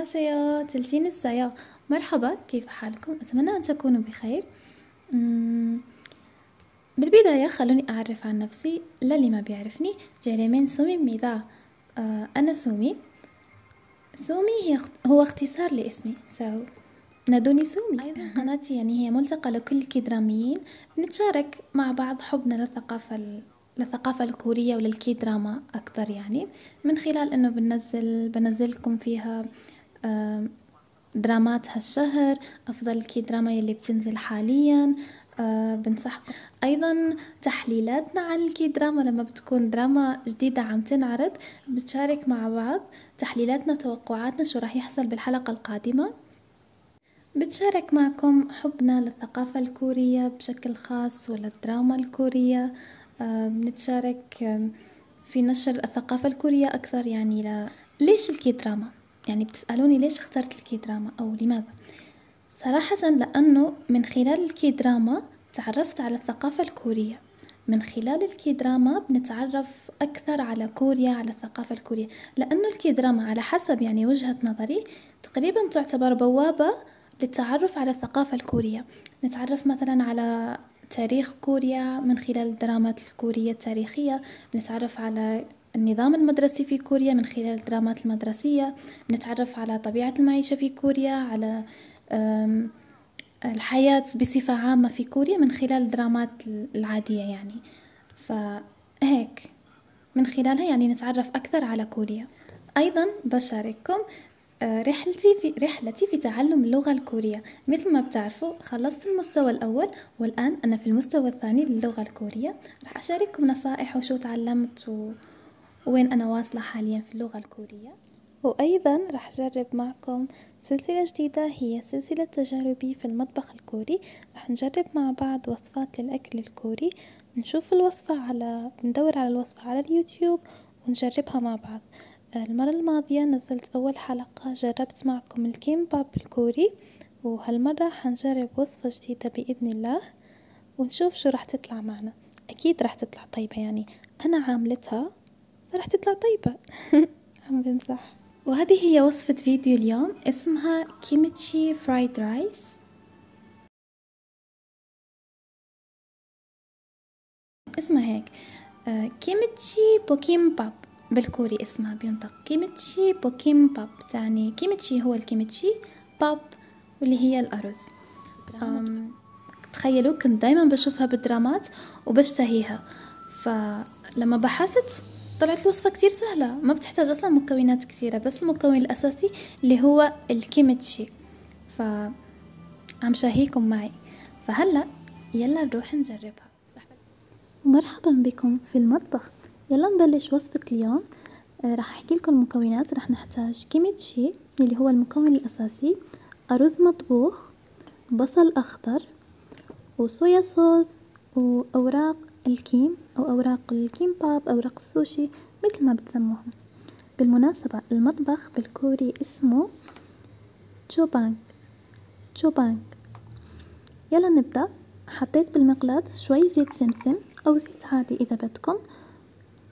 안녕하세요. تلجين السايا مرحبا كيف حالكم؟ أتمنى أن تكونوا بخير مم، بالبداية خلوني أعرف عن نفسي للي ما بيعرفني جيريمين سومي ميدا آه، أنا سومي سومي هي اخت- هو اختصار لاسمي سو نادوني سومي أيضا قناتي يعني هي ملتقى لكل الكيدراميين بنتشارك مع بعض حبنا للثقافة ال- للثقافة الكورية وللكي دراما أكتر يعني من خلال إنه بنزل بنزلكم فيها آم، درامات هالشهر أفضل ال K-drama يلي بتنزل حاليا. آه، بنصحكم أيضا تحليلاتنا عن ال K-drama لما بتكون دراما جديدة عم تنعرض بتشارك مع بعض. تحليلاتنا وتوقعاتنا شو راح يحصل بالحلقة القادمة. بتشارك معكم حبنا للثقافة الكورية بشكل خاص وللدراما الكورية. آه، بنتشارك في نشر الثقافة الكورية أكثر يعني ل... ليش ال K-drama؟ يعني بتسألوني ليش اخترت ال K-drama أو لماذا؟ صراحة لأنه من خلال ال K-drama تعرفت على الثقافة الكورية. من خلال ال K-drama بنتعرف أكثر على كوريا على الثقافة الكورية. لأنه ال K-drama على حسب يعني وجهة نظري تقريبا تعتبر بوابة للتعرف على الثقافة الكورية. نتعرف مثلا على تاريخ كوريا من خلال الدرامات الكورية التاريخية. نتعرف على النظام المدرسي في كوريا من خلال الدرامات المدرسية. نتعرف على طبيعة المعيشة في كوريا على الحياة بصفة عامة في كوريا من خلال الدرامات العادية يعني. فهيك من خلالها يعني نتعرف أكثر على كوريا. أيضا بشارككم آه، رحلتي في رحلتي في تعلم اللغة الكورية. مثل ما بتعرفوا خلصت المستوى الأول والآن أنا في المستوى الثاني للغة الكورية. راح أشارككم نصائح وشو تعلمت و... وين أنا واصلة حاليا في اللغة الكورية؟ وأيضا راح أجرب معكم سلسلة جديدة هي سلسلة تجاربي في المطبخ الكوري. راح نجرب مع بعض وصفات للأكل الكوري. نشوف الوصفة على ندور على الوصفة على اليوتيوب ونجربها مع بعض. المرة الماضية نزلت أول حلقة جربت معكم الكيمباب الكوري. وهالمرة حنجرب وصفة جديدة بإذن الله. ونشوف شو راح تطلع معنا. أكيد راح تطلع طيبة يعني. أنا عاملتها. فراح تطلع طيبة. عم بمزح وهذه هي وصفة فيديو اليوم اسمها كيميتشي فرايد رايس. اسمها هيك. آه، 김치볶음밥. بالكوري اسمها بينطق. 김치볶음밥. تعني 김치 هو الكيمتشي 밥 واللي هي الأرز. تخيلوا كنت دايما بشوفها بالدرامات وبشتهيها. فلما بحثت طلعت الوصفة كتير سهلة. ما بتحتاج أصلا مكونات كثيرة بس المكون الأساسي اللي هو الكيمتشي. فعم شاهيكم معي. فهلأ يلا نروح نجربها. مرحبا بكم في المطبخ. يلا نبلش وصفة اليوم. آه، راح أحكي لكم المكونات. راح نحتاج كيميتشي اللي هو المكون الأساسي أرز مطبوخ بصل أخضر وصويا صوص وأوراق الكيم أو أوراق الكيمباب أوراق السوشي مثل ما بتسموهم. بالمناسبة المطبخ بالكوري اسمه 주방 주방 يلا نبدأ. حطيت بالمقلاة شوي زيت سمسم أو زيت عادي إذا بدكم.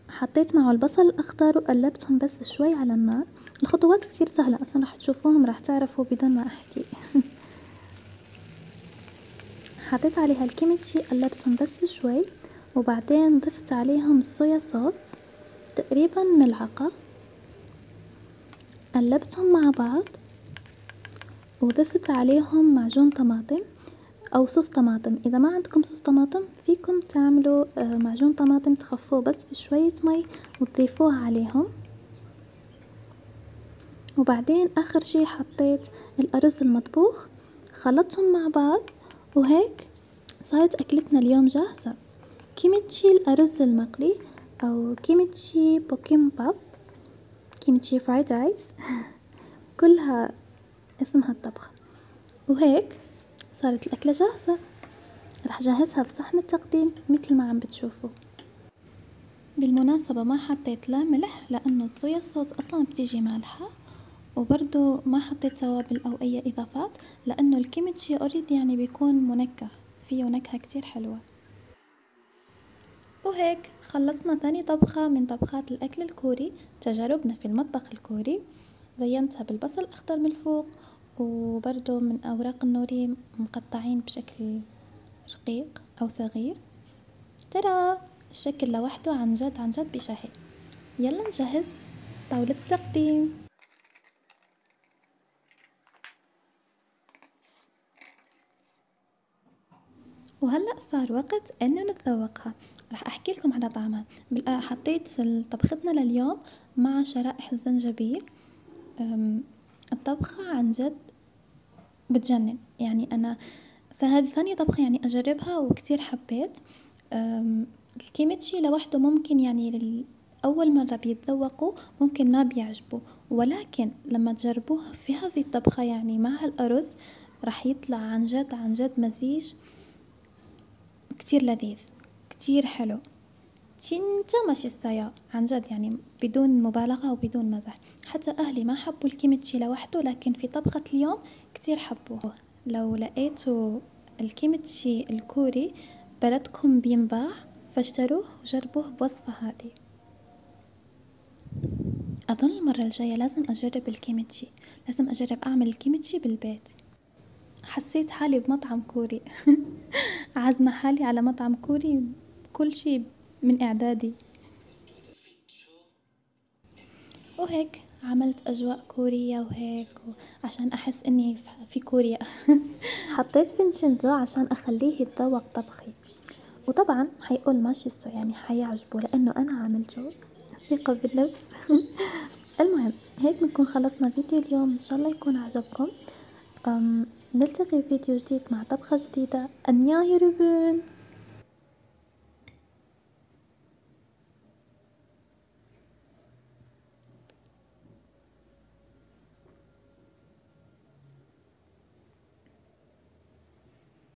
حطيت معه البصل الأخضر وقلبتهم بس شوي على النار. الخطوات كتير سهلة أصلا راح تشوفوهم راح تعرفوا بدون ما أحكي. حطيت عليها الكيمتشي قلبتهم بس شوي. وبعدين ضفت عليهم ال soya sauce تقريبا ملعقة. قلبتهم مع بعض وضفت عليهم معجون طماطم أو صوص طماطم. إذا ما عندكم صوص طماطم فيكم تعملوا آه، معجون طماطم تخفوه بس بشوية مي وتضيفوه عليهم. وبعدين آخر شي حطيت الأرز المطبوخ خلطتهم مع بعض وهيك صارت أكلتنا اليوم جاهزة. كيميتشي الأرز المقلي أو 김치볶음밥 kimchi fried rice. كلها اسمها الطبخة وهيك صارت الأكلة جاهزة. رح جهزها في صحن التقديم مثل ما عم بتشوفوا. بالمناسبة ما حطيت لا ملح لأنه ال soya sauce أصلا بتيجي مالحة وبرضو ما حطيت توابل أو أي إضافات لأنه الكيمتشي already يعني بيكون منكه. فيه نكهة كتير حلوة. وهيك خلصنا ثاني طبخة من طبخات الأكل الكوري تجاربنا في المطبخ الكوري. زينتها بالبصل الأخضر من الفوق وبرضو من أوراق النوري مقطعين بشكل رقيق أو صغير. ترى الشكل لوحده عن جد عن جد بشهي. يلا نجهز طاولة التقديم وهلأ صار وقت إنه نتذوقها. راح أحكي لكم على طعمها. حطيت طبختنا لليوم مع شرائح الزنجبيل. الطبخة عن جد بتجنن. يعني أنا فهذي ثانية طبخة يعني أجربها وكتير حبيت. الكيميتشي لوحده ممكن يعني أول مرة بيتذوقوا ممكن ما بيعجبوا. ولكن لما تجربوه في هذه الطبخة يعني مع الأرز راح يطلع عن جد عن جد مزيج. كتير لذيذ كتير حلو. تنتا ماشي الصيا عن جد يعني بدون مبالغة وبدون مزح. حتى أهلي ما حبوا الكيمتشي لوحده لكن في طبخة اليوم كتير حبوه. لو لقيتوا الكيمتشي الكوري بلدكم بينباع فاشتروه وجربوه بوصفة هذه أظن المرة الجاية لازم أجرب الكيمتشي لازم أجرب أعمل الكيمتشي بالبيت. حسيت حالي بمطعم كوري. عازمة حالي على مطعم كوري كل شي من إعدادي. وهيك عملت أجواء كورية وهيك عشان أحس إني في كوريا. حطيت فينشنزو عشان أخليه يتذوق طبخي. وطبعا حيقول 맛있어 يعني حيعجبه لأنه أنا عملته ثقة بالنفس المهم هيك بنكون خلصنا فيديو اليوم. إن شاء الله يكون عجبكم. نلتقي في فيديو جديد مع طبخة جديدة. أنيا يا ربون!